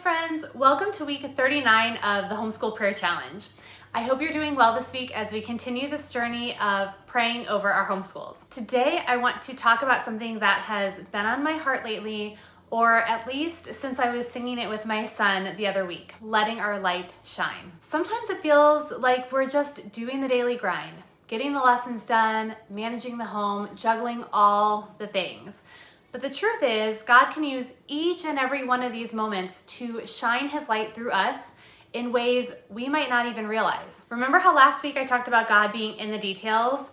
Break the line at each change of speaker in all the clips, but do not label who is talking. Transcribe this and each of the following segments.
friends. Welcome to week 39 of the Homeschool Prayer Challenge. I hope you're doing well this week as we continue this journey of praying over our homeschools. Today, I want to talk about something that has been on my heart lately, or at least since I was singing it with my son the other week letting our light shine. Sometimes it feels like we're just doing the daily grind, getting the lessons done, managing the home, juggling all the things. But the truth is, God can use each and every one of these moments to shine His light through us in ways we might not even realize. Remember how last week I talked about God being in the details?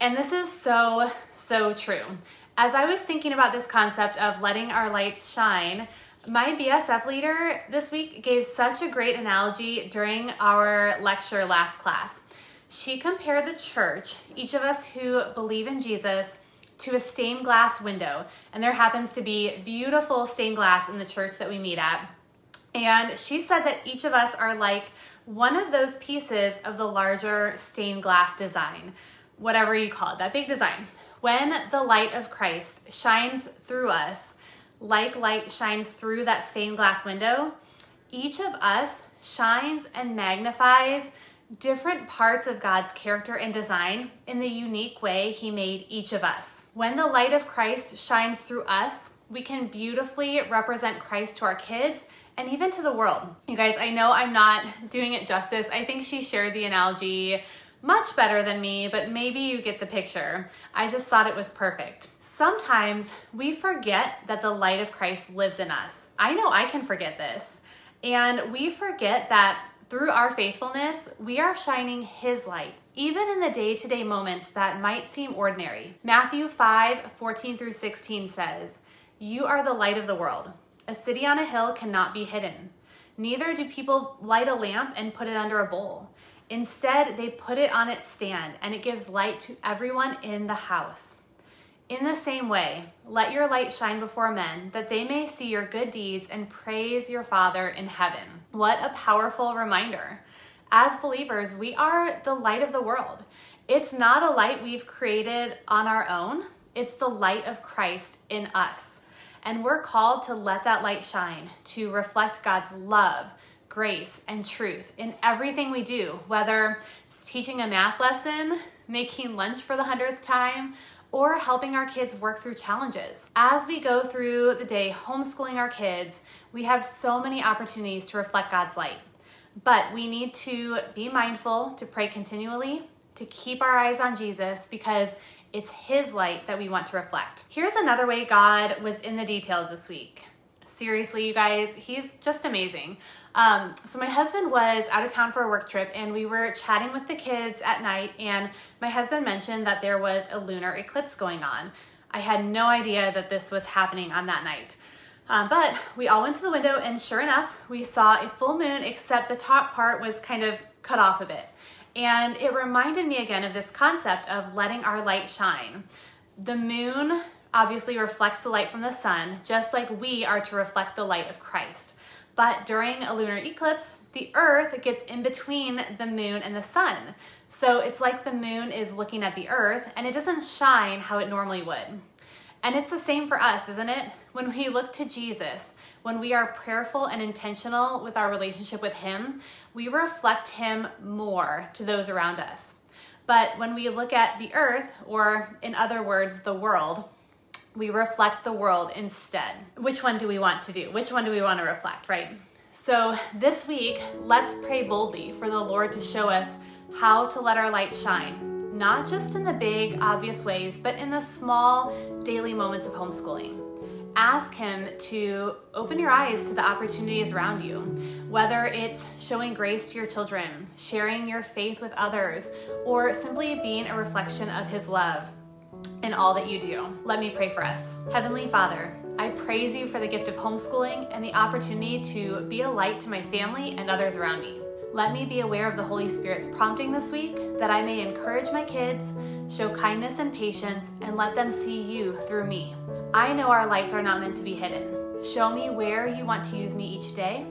And this is so, so true. As I was thinking about this concept of letting our lights shine, my BSF leader this week gave such a great analogy during our lecture last class. She compared the church, each of us who believe in Jesus, to a stained glass window. And there happens to be beautiful stained glass in the church that we meet at. And she said that each of us are like one of those pieces of the larger stained glass design, whatever you call it, that big design. When the light of Christ shines through us, like light shines through that stained glass window, each of us shines and magnifies different parts of God's character and design in the unique way He made each of us. When the light of Christ shines through us, we can beautifully represent Christ to our kids and even to the world. You guys, I know I'm not doing it justice. I think she shared the analogy much better than me, but maybe you get the picture. I just thought it was perfect. Sometimes we forget that the light of Christ lives in us. I know I can forget this. And we forget that through our faithfulness, we are shining His light, even in the day to day moments that might seem ordinary. Matthew 5 14 through 16 says, You are the light of the world. A city on a hill cannot be hidden. Neither do people light a lamp and put it under a bowl. Instead, they put it on its stand, and it gives light to everyone in the house. In the same way, let your light shine before men, that they may see your good deeds and praise your Father in heaven. What a powerful reminder. As believers, we are the light of the world. It's not a light we've created on our own, it's the light of Christ in us. And we're called to let that light shine, to reflect God's love, grace, and truth in everything we do, whether it's teaching a math lesson, making lunch for the hundredth time, or helping our kids work through challenges. As we go through the day homeschooling our kids, we have so many opportunities to reflect God's light. But we need to be mindful to pray continually, to keep our eyes on Jesus because it's His light that we want to reflect. Here's another way God was in the details this week. Seriously, you guys, He's just amazing. Um, so my husband was out of town for a work trip and we were chatting with the kids at night and my husband mentioned that there was a lunar eclipse going on. I had no idea that this was happening on that night. Um, but we all went to the window and sure enough, we saw a full moon except the top part was kind of cut off a bit. And it reminded me again of this concept of letting our light shine. The moon obviously reflects the light from the sun, just like we are to reflect the light of Christ. But during a lunar eclipse, the earth gets in between the moon and the sun. So it's like the moon is looking at the earth and it doesn't shine how it normally would. And it's the same for us, isn't it? When we look to Jesus, when we are prayerful and intentional with our relationship with Him, we reflect Him more to those around us. But when we look at the earth, or in other words, the world, we reflect the world instead. Which one do we want to do? Which one do we want to reflect, right? So this week, let's pray boldly for the Lord to show us how to let our light shine, not just in the big, obvious ways, but in the small, daily moments of homeschooling. Ask Him to open your eyes to the opportunities around you, whether it's showing grace to your children, sharing your faith with others, or simply being a reflection of His love in all that you do. Let me pray for us. Heavenly Father, I praise you for the gift of homeschooling and the opportunity to be a light to my family and others around me. Let me be aware of the Holy Spirit's prompting this week that I may encourage my kids, show kindness and patience, and let them see you through me. I know our lights are not meant to be hidden. Show me where you want to use me each day.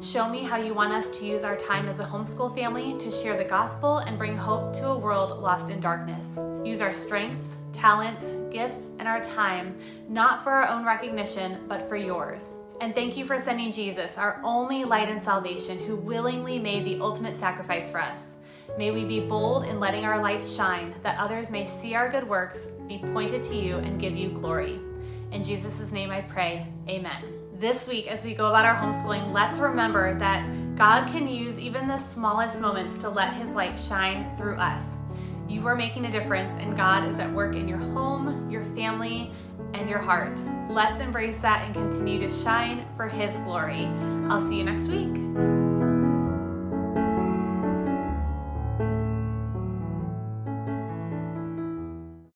Show me how you want us to use our time as a homeschool family to share the gospel and bring hope to a world lost in darkness. Use our strengths, talents, gifts, and our time, not for our own recognition, but for yours. And thank you for sending Jesus, our only light and salvation, who willingly made the ultimate sacrifice for us. May we be bold in letting our lights shine, that others may see our good works, be pointed to you, and give you glory. In Jesus' name I pray, amen. This week, as we go about our homeschooling, let's remember that God can use even the smallest moments to let His light shine through us. You are making a difference, and God is at work in your home, your family, and your heart. Let's embrace that and continue to shine for His glory. I'll see you next week.